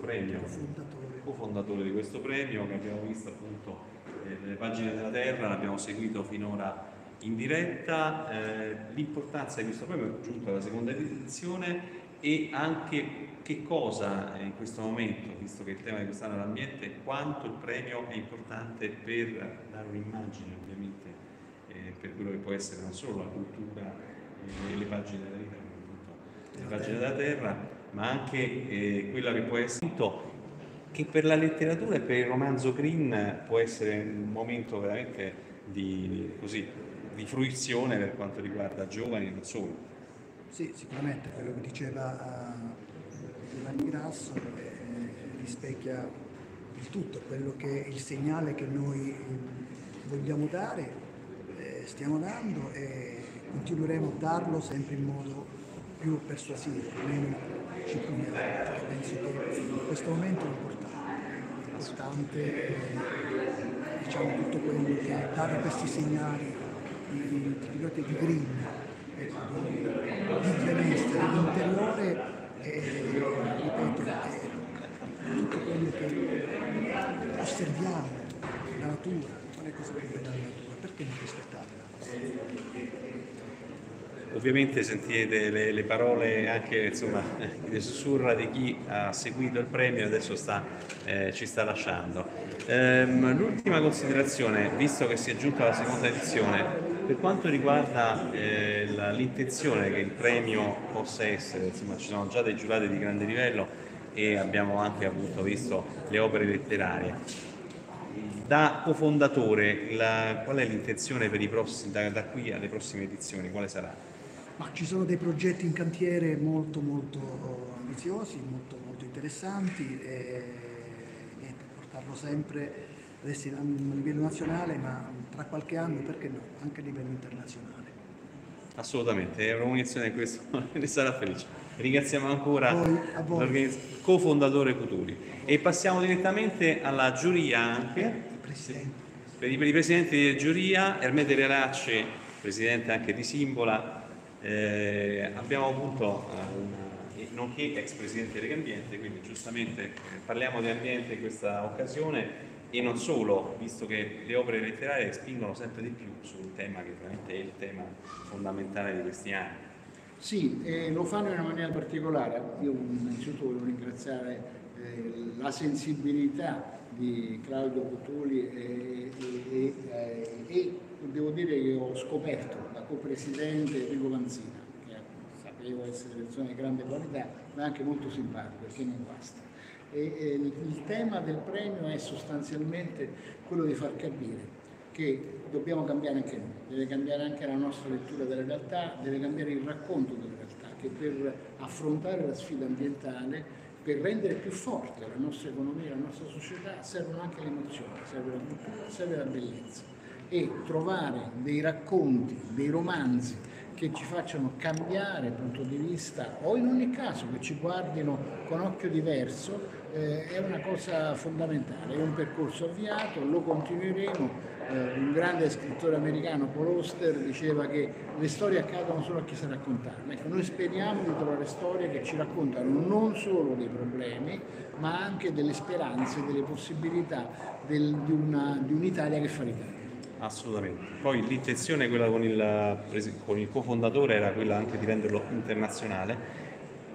premio, Fondatore. cofondatore di questo premio che abbiamo visto appunto eh, nelle pagine della Terra, l'abbiamo seguito finora in diretta, eh, l'importanza di questo premio è giunto alla seconda edizione e anche che cosa eh, in questo momento, visto che il tema di quest'anno è l'ambiente, quanto il premio è importante per dare un'immagine ovviamente eh, per quello che può essere non solo la cultura e le pagine della vita, appunto le pagine della terra, ma anche eh, quella che può essere che per la letteratura e per il romanzo green può essere un momento veramente di, così, di fruizione per quanto riguarda giovani e non solo. Sì, sicuramente quello che diceva uh, Giovanni Grasso eh, rispecchia il tutto, quello che il segnale che noi vogliamo dare, eh, stiamo dando e continueremo a darlo sempre in modo più persuasivo, meno ci perché penso che in questo momento è importante, importante eh, diciamo tutto quello che dare questi segnali di, di, di green, ecco, di, di benessere, di interiore e ripeto, è tutto quello che osserviamo, la natura, quale cosa che vede la natura, perché non rispettarla? Ovviamente sentite le, le parole anche insomma, le sussurra di chi ha seguito il premio e adesso sta, eh, ci sta lasciando. Ehm, l'ultima considerazione, visto che si è giunta alla seconda edizione, per quanto riguarda eh, la, l'intenzione che il premio possa essere, insomma ci sono già dei giurati di grande livello e abbiamo anche avuto visto le opere letterarie. Da cofondatore, la, qual è l'intenzione per i prossimi, da, da qui alle prossime edizioni? Quale sarà? Ma ci sono dei progetti in cantiere molto molto ambiziosi, molto, molto interessanti e niente, portarlo sempre adesso a livello nazionale, ma tra qualche anno, perché no, anche a livello internazionale. Assolutamente, è un'organizzazione di questo ne sarà felice. Ringraziamo ancora voi, cofondatore Cuturi. E passiamo direttamente alla giuria anche. Per i, per i presidenti di giuria, Ermete Relacci, presidente anche di Simbola, eh, abbiamo avuto eh, nonché ex presidente di Legambiente, quindi giustamente eh, parliamo di ambiente in questa occasione e non solo, visto che le opere letterarie spingono sempre di più sul tema che veramente è il tema fondamentale di questi anni. Sì, eh, lo fanno in una maniera particolare. Io innanzitutto voglio ringraziare eh, la sensibilità di Claudio Cutuli e, e, e, e, devo dire che ho scoperto copresidente Enrico Manzina, che sapevo essere persona di grande qualità, ma anche molto simpatico, perché non basta. il tema del premio è sostanzialmente quello di far capire che dobbiamo cambiare anche noi, deve cambiare anche la nostra lettura della realtà, deve cambiare il racconto della realtà, che per affrontare la sfida ambientale per rendere più forte la nostra economia, la nostra società, servono anche le emozioni, serve la cultura, serve la bellezza e trovare dei racconti, dei romanzi che ci facciano cambiare punto di vista o in ogni caso che ci guardino con occhio diverso eh, è una cosa fondamentale, è un percorso avviato, lo continueremo. Eh, un grande scrittore americano, Paul Oster, diceva che le storie accadono solo a chi sa raccontarle. Ecco, noi speriamo di trovare storie che ci raccontano non solo dei problemi, ma anche delle speranze, delle possibilità del, di, una, di un'Italia che fa l'Italia. Assolutamente. Poi l'intenzione, quella con il, con il cofondatore, era quella anche di renderlo internazionale,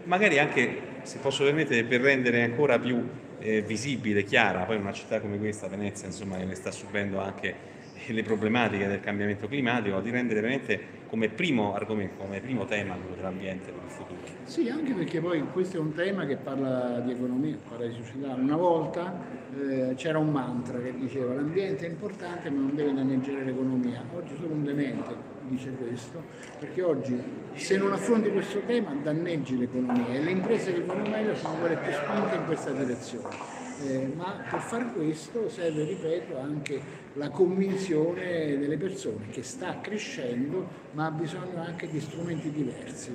magari anche se posso permettere, per rendere ancora più eh, visibile, chiara, poi una città come questa, Venezia, insomma, che ne sta subendo anche le problematiche del cambiamento climatico, di rendere veramente come primo argomento, come primo tema quello dell'ambiente per il futuro. Sì, anche perché poi questo è un tema che parla di economia, parla di società. Una volta eh, c'era un mantra che diceva l'ambiente è importante ma non deve danneggiare l'economia. Oggi solo un demente dice questo, perché oggi se non affronti questo tema danneggi l'economia e le imprese che vanno meglio sono quelle più spinte in questa direzione. Eh, ma per far questo serve, ripeto, anche la convinzione delle persone che sta crescendo ma ha bisogno anche di strumenti diversi.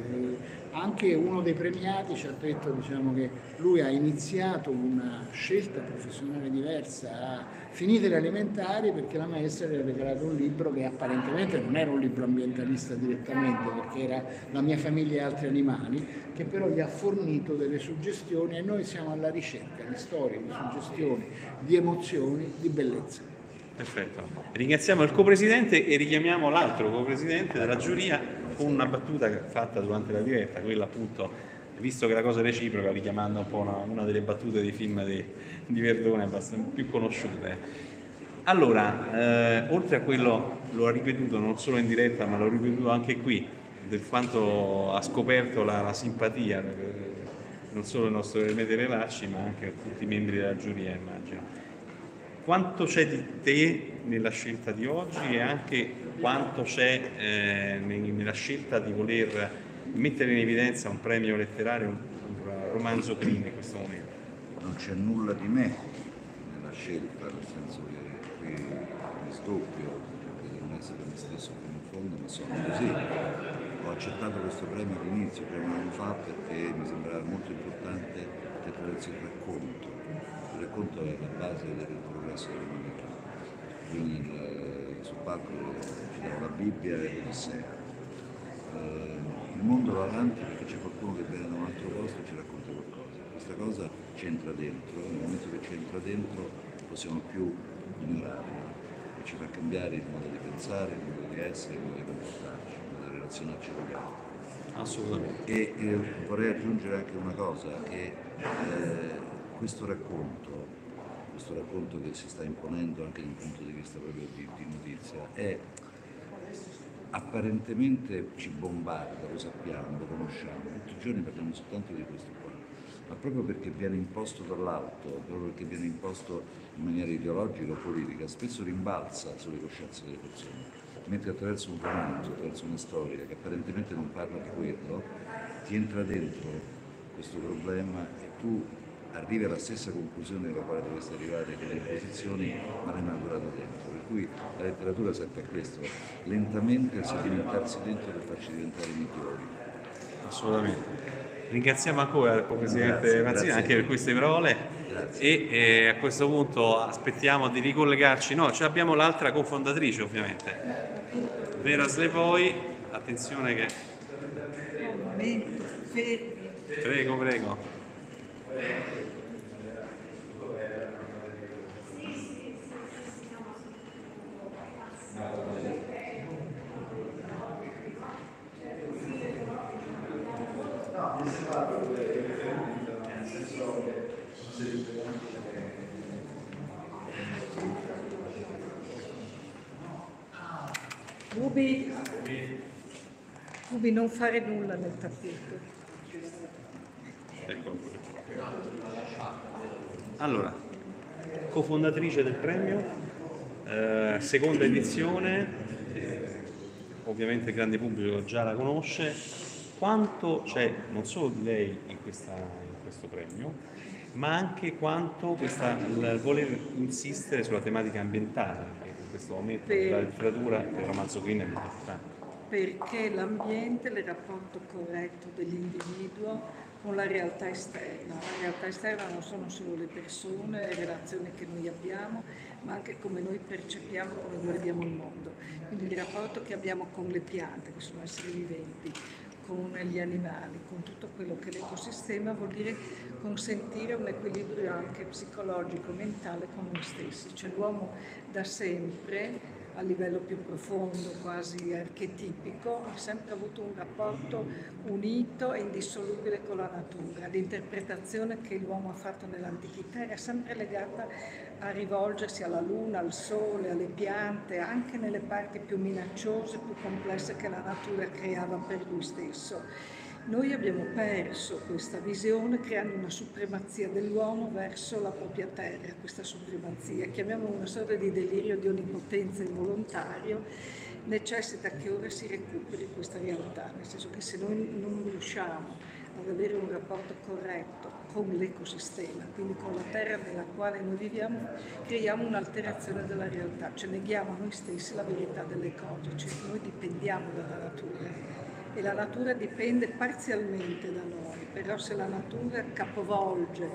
Anche uno dei premiati ci ha detto diciamo, che lui ha iniziato una scelta professionale diversa, ha finito le elementari perché la maestra gli ha regalato un libro che apparentemente non era un libro ambientalista direttamente perché era La mia famiglia e altri animali, che però gli ha fornito delle suggestioni e noi siamo alla ricerca di storie, di suggestioni, di emozioni, di bellezza. Perfetto. Ringraziamo il copresidente e richiamiamo l'altro copresidente della giuria con una battuta fatta durante la diretta, quella appunto, visto che la cosa è reciproca, richiamando un po' una, una delle battute dei film di, di Verdone più conosciute. Allora, eh, oltre a quello, lo ha ripetuto non solo in diretta, ma l'ho ripetuto anche qui, del quanto ha scoperto la, la simpatia, eh, non solo il nostro Ermete Relacci, ma anche tutti i membri della giuria, immagino quanto c'è di te nella scelta di oggi e anche quanto c'è eh, nella scelta di voler mettere in evidenza un premio letterario, un, un romanzo prima in questo momento? Non c'è nulla di me nella scelta, nel senso che qui mi sdoppio, perché non essere me stesso fino in fondo, ma sono così. Ho accettato questo premio all'inizio, un anno fa, perché mi sembrava molto importante attraverso il racconto il racconto è la base del progresso dell'umanità. Quindi il, sul palco citavo la Bibbia e l'Odissea. Eh, il mondo va avanti perché c'è qualcuno che viene da un altro posto e ci racconta qualcosa. Questa cosa ci entra dentro, nel momento che ci entra dentro possiamo più ignorarla e ci fa cambiare il modo di pensare, il modo di essere, il modo di comportarci, il modo di relazionarci con gli altri. Assolutamente. E eh, vorrei aggiungere anche una cosa, che eh, questo racconto, questo racconto che si sta imponendo anche dal punto di vista proprio di, di notizia, è apparentemente ci bombarda, lo sappiamo, lo conosciamo, tutti i giorni parliamo soltanto di questo qua, ma proprio perché viene imposto dall'alto, proprio perché viene imposto in maniera ideologica o politica, spesso rimbalza sulle coscienze delle persone, mentre attraverso un romanzo, attraverso una storia che apparentemente non parla di quello, ti entra dentro questo problema e tu arrivi alla stessa conclusione alla quale dovreste arrivare che le imposizioni ma l'hai maturato dentro. Per cui la letteratura serve a questo, lentamente sedimentarsi dentro per farci diventare migliori. Assolutamente. Ringraziamo ancora il co-presidente Mazzini anche per queste parole e eh, a questo punto aspettiamo di ricollegarci. No, cioè abbiamo l'altra cofondatrice ovviamente, Vera Slepoi, attenzione che... Prego, prego. Ruby, Ruby non fare nulla nel tappeto. Ecco. Allora, cofondatrice del premio, eh, seconda edizione, eh, ovviamente il grande pubblico già la conosce. Quanto c'è non solo di lei in, questa, in questo premio, ma anche quanto questa, il voler insistere sulla tematica ambientale, che in questo momento per... la letteratura del romanzo Green è molto importante. Perché l'ambiente, il rapporto corretto dell'individuo con la realtà esterna. La realtà esterna non sono solo le persone, le relazioni che noi abbiamo, ma anche come noi percepiamo, come guardiamo il mondo. Quindi il rapporto che abbiamo con le piante, che sono esseri viventi, con gli animali, con tutto quello che l'ecosistema, vuol dire consentire un equilibrio anche psicologico, mentale con noi stessi. Cioè l'uomo da sempre a livello più profondo, quasi archetipico, ha sempre avuto un rapporto unito e indissolubile con la natura. L'interpretazione che l'uomo ha fatto nell'antichità era sempre legata a rivolgersi alla luna, al sole, alle piante, anche nelle parti più minacciose, più complesse che la natura creava per lui stesso noi abbiamo perso questa visione creando una supremazia dell'uomo verso la propria terra, questa supremazia, chiamiamola una sorta di delirio di onnipotenza involontario, necessita che ora si recuperi questa realtà, nel senso che se noi non riusciamo ad avere un rapporto corretto con l'ecosistema, quindi con la terra nella quale noi viviamo, creiamo un'alterazione della realtà, cioè neghiamo a noi stessi la verità delle cose, cioè noi dipendiamo dalla natura e la natura dipende parzialmente da noi, però se la natura capovolge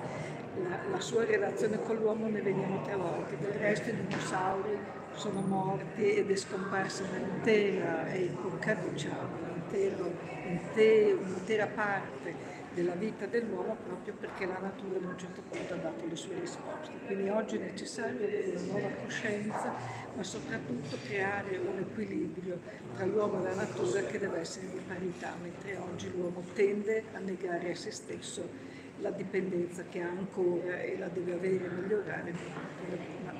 la, la sua relazione con l'uomo ne veniamo travolti, del resto i dinosauri sono morti ed è scomparsa un'intera epoca, diciamo, un'intera parte della vita dell'uomo proprio perché la natura ad un certo punto ha dato le sue risposte. Quindi oggi è necessario avere una nuova coscienza, ma soprattutto creare un equilibrio tra l'uomo e la natura che deve essere di parità, mentre oggi l'uomo tende a negare a se stesso la dipendenza che ha ancora e la deve avere e migliorare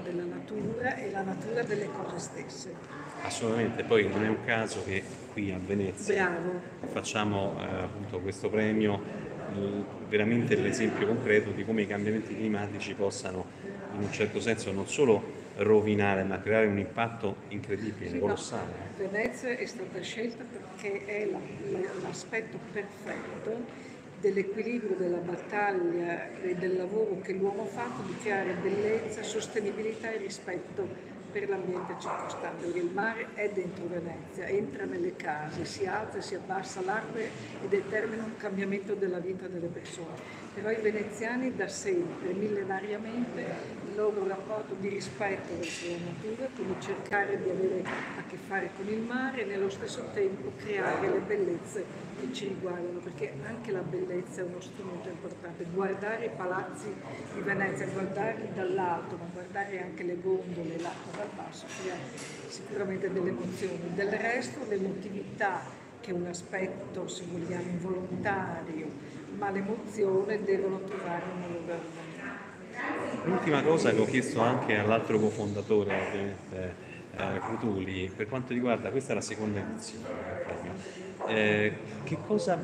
della natura e la natura delle cose stesse. Assolutamente, poi non è un caso che qui a Venezia Bravo. facciamo eh, appunto questo premio veramente l'esempio concreto di come i cambiamenti climatici possano in un certo senso non solo rovinare ma creare un impatto incredibile, sì, colossale. No, Venezia è stata scelta perché è la, l'aspetto perfetto dell'equilibrio della battaglia e del lavoro che l'uomo ha fatto di creare bellezza, sostenibilità e rispetto per l'ambiente circostante, perché il mare è dentro Venezia, entra nelle case, si alza e si abbassa l'acqua e determina un cambiamento della vita delle persone. Però i veneziani da sempre, millenariamente, il loro rapporto di rispetto verso la natura, quindi cercare di avere a che fare con il mare e nello stesso tempo creare le bellezze che ci riguardano, perché anche la bellezza è uno strumento importante. Guardare i palazzi di Venezia, guardarli dall'alto, ma guardare anche le gondole, l'acqua dal basso, crea sicuramente delle emozioni. Del resto l'emotività, che è un aspetto, se vogliamo, involontario, ma l'emozione devono trovare loro armonia. L'ultima cosa che ho chiesto anche all'altro cofondatore, ovviamente, eh, Crutuli, per quanto riguarda, questa è la seconda edizione, eh, che cosa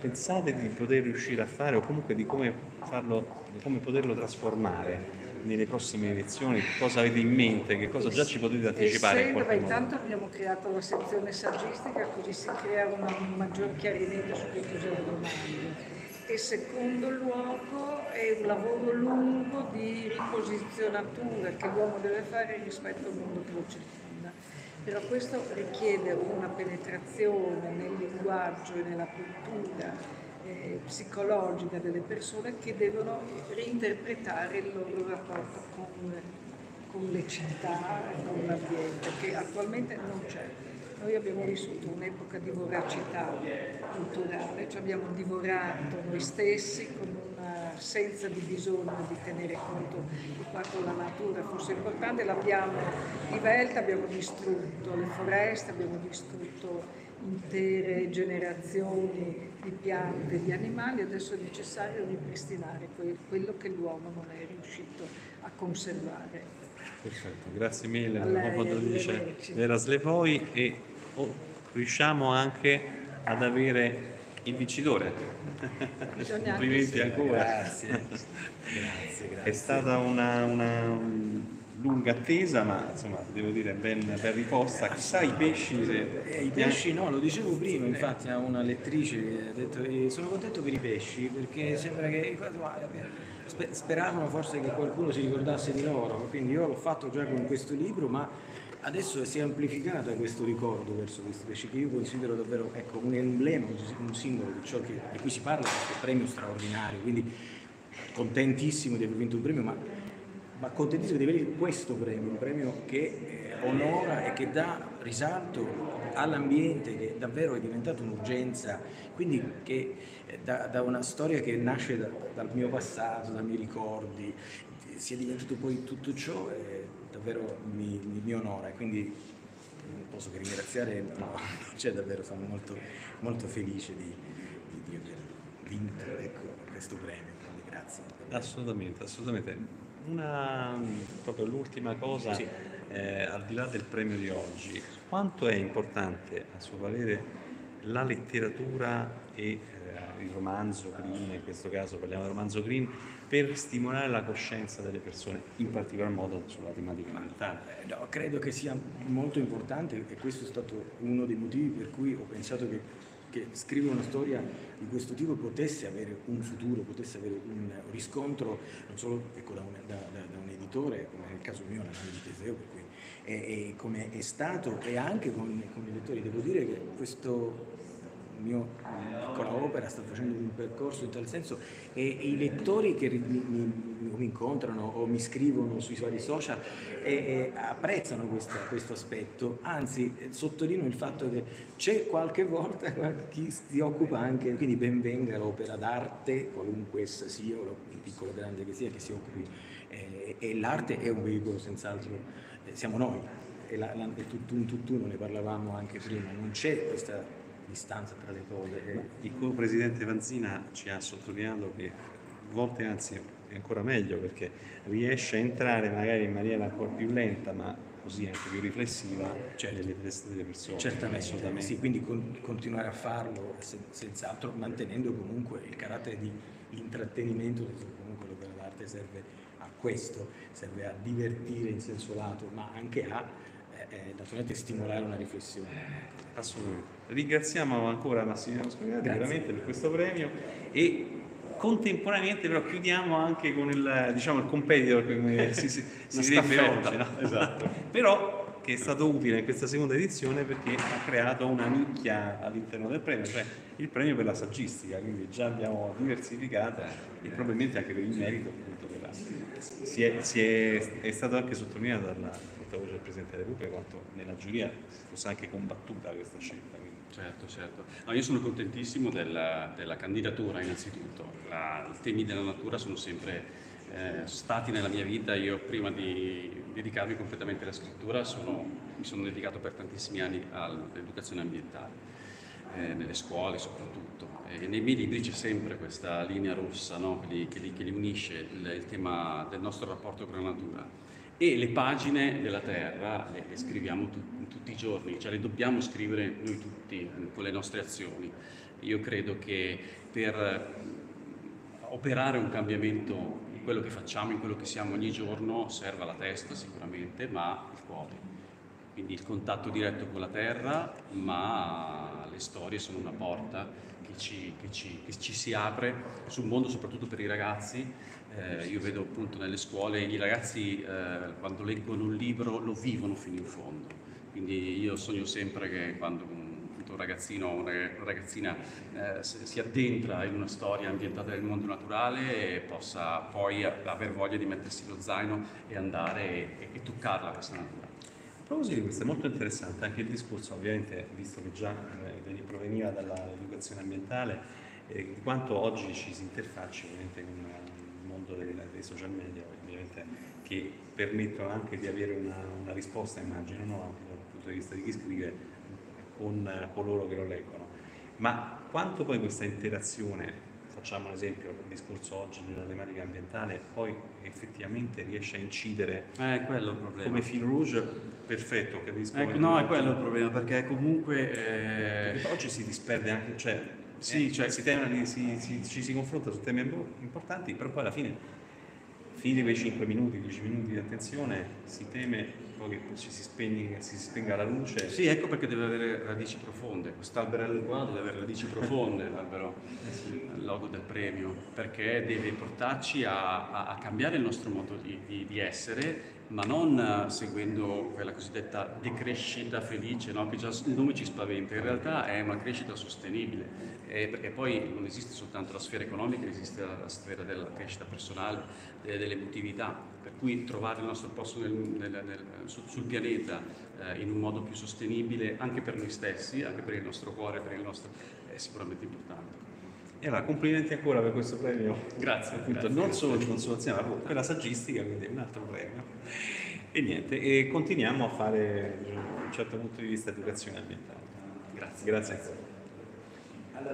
pensate di poter riuscire a fare o comunque di come, farlo, di come poterlo trasformare nelle prossime elezioni? Cosa avete in mente? Che cosa già ci potete anticipare? Essendo, beh, intanto abbiamo creato la sezione saggistica così si crea un maggior chiarimento su che cos'è il romanzo. E secondo luogo è un lavoro lungo di riposizionatura che l'uomo deve fare rispetto al mondo che lo circonda. Però questo richiede una penetrazione nel linguaggio e nella cultura eh, psicologica delle persone che devono reinterpretare il loro rapporto con, con le città, con l'ambiente, che attualmente non c'è. Noi abbiamo vissuto un'epoca di voracità culturale, cioè abbiamo divorato noi stessi con una senza di bisogno di tenere conto di quanto la natura fosse importante, l'abbiamo divelta, abbiamo distrutto le foreste, abbiamo distrutto intere generazioni di piante di animali, adesso è necessario ripristinare quello che l'uomo non è riuscito a conservare. Perfetto, grazie mille alla cofondatrice Vera Slevoi e oh, riusciamo anche ad avere il vincitore. Complimenti ancora. Grazie. grazie, grazie. È stata una, una lunga attesa, ma insomma devo dire ben, ben riposta. Chissà i pesci. Se... Eh, I pesci no, lo dicevo prima, infatti a una lettrice ha detto eh, sono contento per i pesci perché sembra che speravano forse che qualcuno si ricordasse di loro, quindi io l'ho fatto già con questo libro, ma adesso si è amplificato questo ricordo verso questi pesci che io considero davvero ecco, un emblema, un simbolo di ciò che, di cui si parla, questo premio straordinario, quindi contentissimo di aver vinto un premio, ma ma contentissimo di avere questo premio, un premio che eh, onora e che dà risalto all'ambiente che davvero è diventato un'urgenza, quindi che eh, da, da, una storia che nasce da, dal mio passato, dai miei ricordi, sia diventato poi tutto ciò e davvero mi, mi, mi onora quindi non posso che ringraziare, no, cioè davvero sono molto, molto felice di, di, di aver vinto ecco, questo premio, quindi grazie. Assolutamente, assolutamente una, proprio l'ultima cosa, sì. eh, al di là del premio di oggi, quanto è importante a suo parere la letteratura e eh, il romanzo green, in questo caso parliamo del romanzo green, per stimolare la coscienza delle persone, in particolar modo sulla tematica ambientale? Eh, no, credo che sia molto importante e questo è stato uno dei motivi per cui ho pensato che che scrive una storia di questo tipo potesse avere un futuro, potesse avere un riscontro non solo ecco, da, un, da, da, un, editore, come nel caso mio, la nave di Teseo, per cui è, è, come è stato e anche con, con i lettori. Devo dire che questo mio piccola opera sta facendo un percorso in tal senso e, i lettori che mi, mi, mi, incontrano o mi scrivono sui vari social e, e apprezzano questa, questo aspetto, anzi sottolineo il fatto che c'è qualche volta chi si occupa anche, quindi ben venga l'opera d'arte, qualunque essa sia, o piccolo o grande che sia, che si occupi, eh, e l'arte è un veicolo senz'altro, eh, siamo noi, e la, la, è tutto un tutt'uno, ne parlavamo anche prima, non c'è questa distanza tra le cose. Il co-presidente Vanzina ci ha sottolineato che a volte anzi è ancora meglio perché riesce a entrare magari in maniera po' più lenta ma così anche più riflessiva certo. nelle teste delle persone. Certamente. Sì, quindi con, continuare a farlo senz'altro mantenendo comunque il carattere di intrattenimento, perché comunque l'opera d'arte serve a questo, serve a divertire in senso lato, ma anche a eh, naturalmente stimolare una riflessione. Assolutamente. Ringraziamo ancora Massimiliano Scogliati veramente per questo premio e contemporaneamente però chiudiamo anche con il, diciamo, il competitor come si, si, si direbbe oggi. No? Esatto. però che è stato utile in questa seconda edizione perché ha creato una nicchia all'interno del premio, cioè il premio per la saggistica, quindi già abbiamo diversificata e probabilmente anche per il merito appunto della, si, è, si è, è stato anche sottolineato dalla portavoce del Presidente della Repubblica quanto nella giuria fosse anche combattuta questa scelta. Quindi. Certo, certo. No, io sono contentissimo della, della candidatura innanzitutto. La, I temi della natura sono sempre eh, stati nella mia vita. Io prima di dedicarmi completamente alla scrittura sono, mi sono dedicato per tantissimi anni all'educazione ambientale, eh, nelle scuole soprattutto. E nei miei libri c'è sempre questa linea rossa no? che, li, che, li, che, li, unisce il, il tema del nostro rapporto con la natura e le pagine della Terra le, le scriviamo tu, tutti i giorni, cioè le dobbiamo scrivere noi tutti eh, con le nostre azioni. Io credo che per operare un cambiamento in quello che facciamo, in quello che siamo ogni giorno, serva la testa sicuramente, ma il cuore. Quindi il contatto diretto con la terra, ma le storie sono una porta che ci, che ci, che ci si apre sul mondo, soprattutto per i ragazzi, eh, io vedo appunto nelle scuole i ragazzi eh, quando leggono un libro lo vivono fino in fondo. Quindi io sogno sempre che quando un, un ragazzino o una ragazzina eh, si addentra in una storia ambientata nel mondo naturale e possa poi aver voglia di mettersi lo zaino e andare e, e toccarla questa natura. A proposito di questo è molto interessante anche il discorso, ovviamente, visto che già eh, proveniva dall'educazione ambientale, eh, di quanto oggi ci si interfaccia ovviamente con mondo dei, dei social media ovviamente che permettono anche di avere una, una risposta immagino no? anche dal punto di vista di chi scrive con coloro che lo leggono. Ma quanto poi questa interazione facciamo un esempio il discorso oggi della tematica ambientale poi effettivamente riesce a incidere eh, come fil rouge? Perfetto capisco. Ecco, no è quello il problema perché comunque eh... oggi si disperde anche cioè sì, eh, cioè si teme, si, si, ci si confronta su temi importanti, però poi alla fine, finiti quei 5 minuti, 10 minuti di attenzione, si teme poi che ci si, spegni, si spenga la luce. Sì, ecco perché deve avere radici profonde. Quest'alberello qua deve avere radici profonde, l'albero, il logo del premio, perché deve portarci a, a, a cambiare il nostro modo di, di, di essere ma non eh, seguendo quella cosiddetta decrescita felice, no? che già il nome ci spaventa, in realtà è una crescita sostenibile, eh, perché poi non esiste soltanto la sfera economica, esiste la, la sfera della crescita personale, de, dell'emotività, per cui trovare il nostro posto nel, nel, nel, sul, sul, pianeta eh, in un modo più sostenibile anche per noi stessi, anche per il nostro cuore, per il nostro, è sicuramente importante. E allora, complimenti ancora per questo premio. Grazie. Appunto, grazie, non grazie. solo di consolazione, ma per la saggistica, quindi è un altro premio. E niente, e continuiamo a fare, da un certo punto di vista, educazione ambientale. Grazie. Grazie. Alla